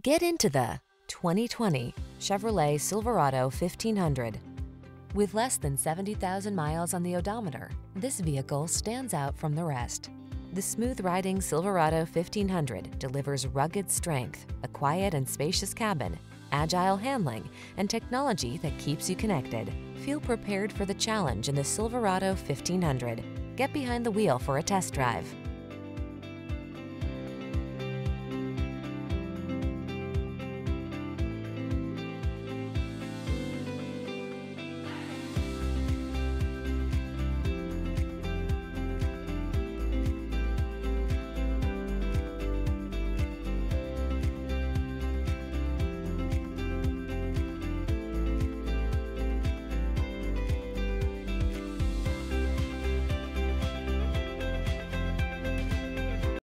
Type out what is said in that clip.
Get into the 2020 Chevrolet Silverado 1500. With less than 70,000 miles on the odometer, this vehicle stands out from the rest. The smooth-riding Silverado 1500 delivers rugged strength, a quiet and spacious cabin, agile handling, and technology that keeps you connected. Feel prepared for the challenge in the Silverado 1500. Get behind the wheel for a test drive.